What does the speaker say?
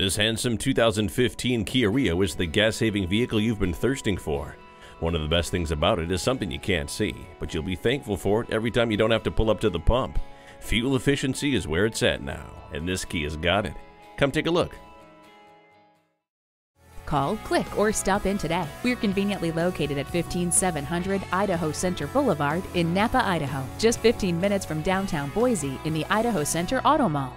This handsome 2015 Kia Rio is the gas-saving vehicle you've been thirsting for. One of the best things about it is something you can't see, but you'll be thankful for it every time you don't have to pull up to the pump. Fuel efficiency is where it's at now, and this Kia's got it. Come take a look. Call, click, or stop in today. We're conveniently located at 15700 Idaho Center Boulevard in Nampa, Idaho, just 15 minutes from downtown Boise in the Idaho Center Auto Mall.